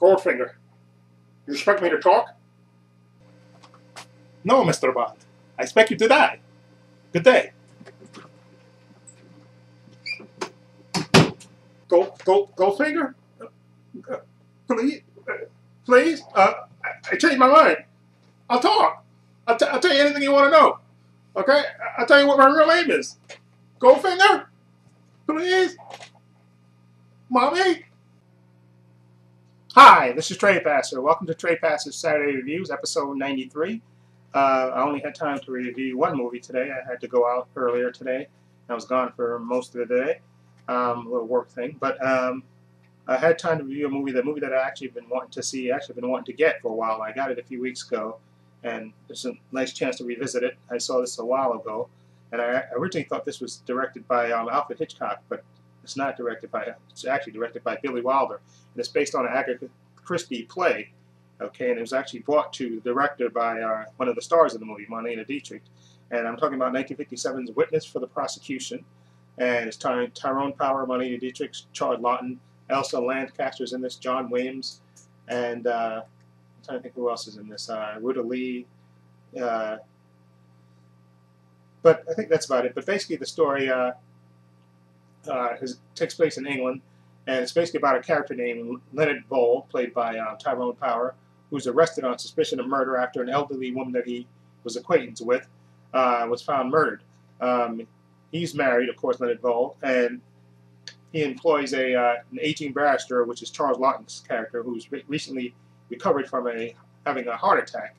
Goldfinger, you expect me to talk? No, Mr. Bond. I expect you to die. Good day. Gold, Gold, Goldfinger? Uh, please, uh, please. Uh, I, I changed my mind. I'll talk. I'll, t- I'll tell you anything you want to know. Okay? I'll tell you what my real name is. Goldfinger? Please? Mommy? Hi, this is Trepacer. Welcome to Trepacer's Saturday Reviews, episode 93. Uh, I only had time to review one movie today. I had to go out earlier today. I was gone for most of the day, um, a little work thing. But um, I had time to review a movie, the movie that I actually been wanting to see, actually been wanting to get for a while. I got it a few weeks ago, and it's a nice chance to revisit it. I saw this a while ago, and I originally thought this was directed by um, Alfred Hitchcock, but it's not directed by. It's actually directed by Billy Wilder, and it's based on an Agatha Christie play Okay, and it was actually brought to the director by uh, one of the stars of the movie, Marlene Dietrich. And I'm talking about 1957's Witness for the Prosecution. And it's Ty Tyrone Power, Marlene Dietrich, Charles Laughton, Elsa Lanchester's in this, John Williams, and uh, I'm trying to think who else is in this. Uh, Ruta Lee. Uh, but I think that's about it. But basically, the story uh, uh, takes place in England, and it's basically about a character named Leonard Vole, played by uh, Tyrone Power, who's arrested on suspicion of murder after an elderly woman that he was acquainted with uh, was found murdered. Um, he's married, of course, Leonard Vole, and he employs a uh, an aging barrister, which is Charles Laughton's character, who's re recently recovered from a having a heart attack,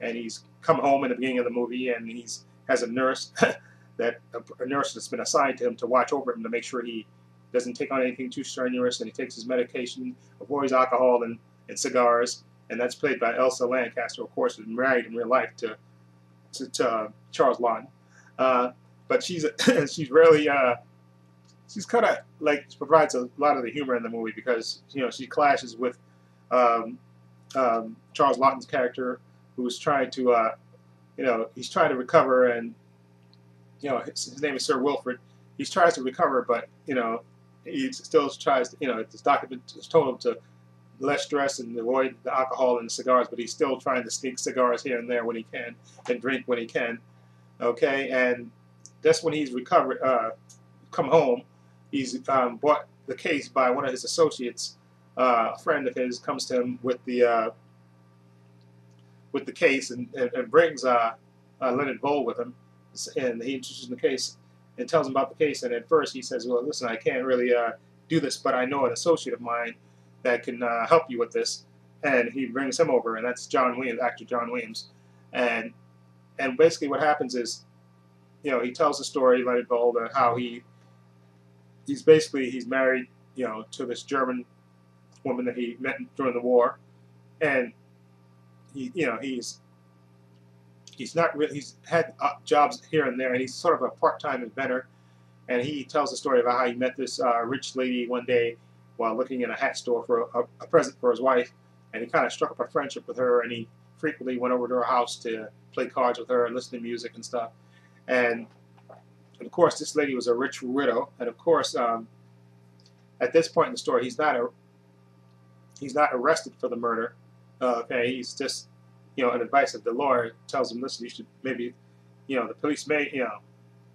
and he's come home in the beginning of the movie, and he's has a nurse that a, nurse that's been assigned to him to watch over him to make sure he doesn't take on anything too strenuous, and he takes his medication, avoids alcohol and, and cigars, and that's played by Elsa Lancaster, of course, who's married in real life to to, to uh, Charles Laughton. Uh, but she's she's really uh, she's kind of like provides a lot of the humor in the movie because you know she clashes with um, um, Charles Laughton's character, who's trying to uh, you know he's trying to recover and you know his, his name is Sir Wilfrid. He tries to recover, but you know he still tries to you know his doctor has told him to less stress and avoid the alcohol and the cigars, but he's still trying to sneak cigars here and there when he can and drink when he can. Okay, and that's when he's recovered, uh, come home. He's um, bought the case by one of his associates. Uh, a friend of his comes to him with the uh, with the case and, and, and brings uh, uh, Leonard Vole with him, and he introduces the case and tells him about the case. And at first he says, "Well, listen, I can't really uh, do this, but I know an associate of mine." that can uh, help you with this. And he brings him over, and that's John Williams, actor John Williams. And and basically what happens is, you know, he tells the story, Leonard Vole, how he he's basically he's married, you know, to this German woman that he met during the war, and he, you know, he's he's not really he's had uh, jobs here and there, and he's sort of a part-time inventor. And he tells the story about how he met this uh, rich lady one day while looking in a hat store for a, a present for his wife, and he kind of struck up a friendship with her, and he frequently went over to her house to play cards with her and listen to music and stuff. And, and of course, this lady was a rich widow, and of course, um, at this point in the story, he's not a he's not arrested for the murder. Uh, okay, he's just you know an advice of the lawyer tells him, listen, you should maybe you know the police may you know.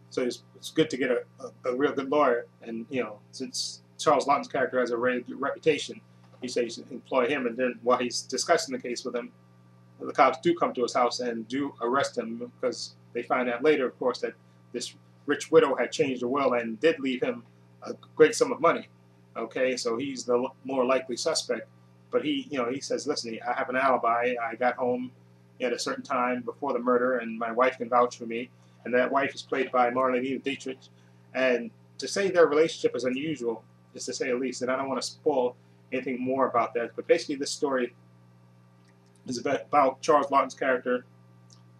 So it's, it's good to get a, a, a real good lawyer, and you know since Charles Laughton's character has a very good reputation. He says you should employ him, and then while he's discussing the case with him, the cops do come to his house and do arrest him because they find out later, of course, that this rich widow had changed the will and did leave him a great sum of money. Okay, so he's the more likely suspect. But he, you know, he says, listen, I have an alibi. I got home at a certain time before the murder, and my wife can vouch for me. And that wife is played by Marlene Dietrich. And to say their relationship is unusual is to say the least. And I don't want to spoil anything more about that. But basically, this story is about Charles Laughton's character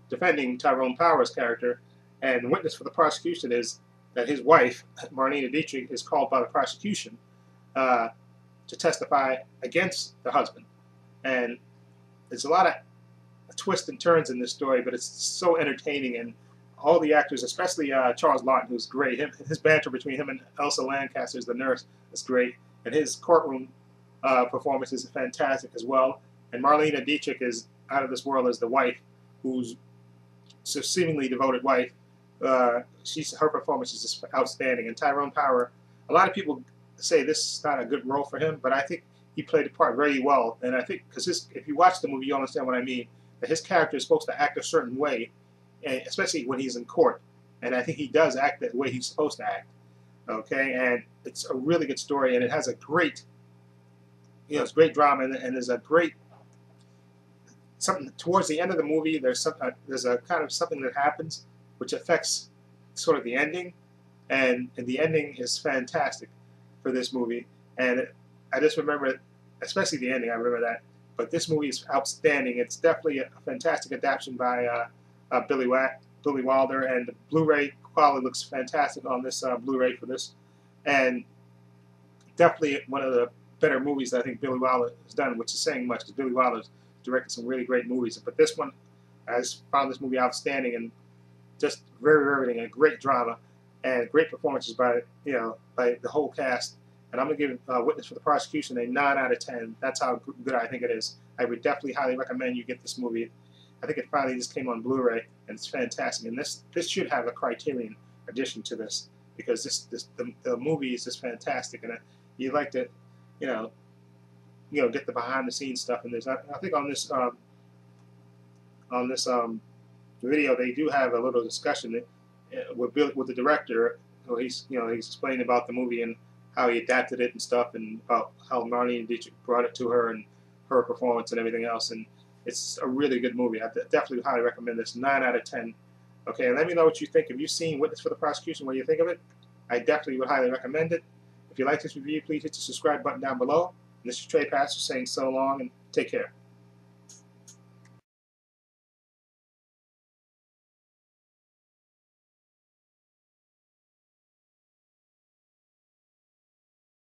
defending Tyrone Power's character. And witness for the prosecution is that his wife, Marlene Dietrich, is called by the prosecution uh, to testify against the husband. And there's a lot of twists and turns in this story, but it's so entertaining and all the actors, especially uh, Charles Laughton, who's great. Him, his banter between him and Elsa Lanchester, the nurse, is great. And his courtroom uh, performance is fantastic as well. And Marlene Dietrich is out of this world as the wife, who's so seemingly devoted wife. Uh, she's her performance is just outstanding. And Tyrone Power, a lot of people say this is not a good role for him, but I think he played the part very well. And I think because if you watch the movie, you'll understand what I mean. That his character is supposed to act a certain way, especially when he's in court. And I think he does act the way he's supposed to act. Okay, and it's a really good story, and it has a great, you know, it's great drama, and, and there's a great something towards the end of the movie. There's some, uh, there's a kind of something that happens which affects sort of the ending, and, and the ending is fantastic for this movie. And I just remember, especially the ending. I remember that. But this movie is outstanding. It's definitely a fantastic adaptation by uh, uh, Billy Watt, Billy Wilder, and the Blu-ray quality looks fantastic on this uh, Blu-ray for this, and definitely one of the better movies I think Billy Wilder has done, which is saying much because Billy Wilder's directed some really great movies. But this one, I just found this movie outstanding and just very riveting, a great drama and great performances by you know by the whole cast. And I'm gonna give uh, Witness for the Prosecution a 9 out of 10. That's how good I think it is. I would definitely highly recommend you get this movie. I think it finally just came on Blu-ray, and it's fantastic. And this this should have a Criterion addition to this because this this the, the movie is just fantastic, and you like to, you know, you know, get the behind the scenes stuff. And there's I, I think on this um, on this um, video they do have a little discussion uh, Uh, with Bill, with the director. He's you know he's explaining about the movie and how he adapted it and stuff, and about how Marlene Dietrich brought it to her and her performance and everything else. And it's a really good movie. I definitely highly recommend this. 9 out of 10. Okay, let me know what you think. Have you seen Witness for the Prosecution? What do you think of it? I definitely would highly recommend it. If you like this review, please hit the subscribe button down below. And this is Trepacer saying so long and take care.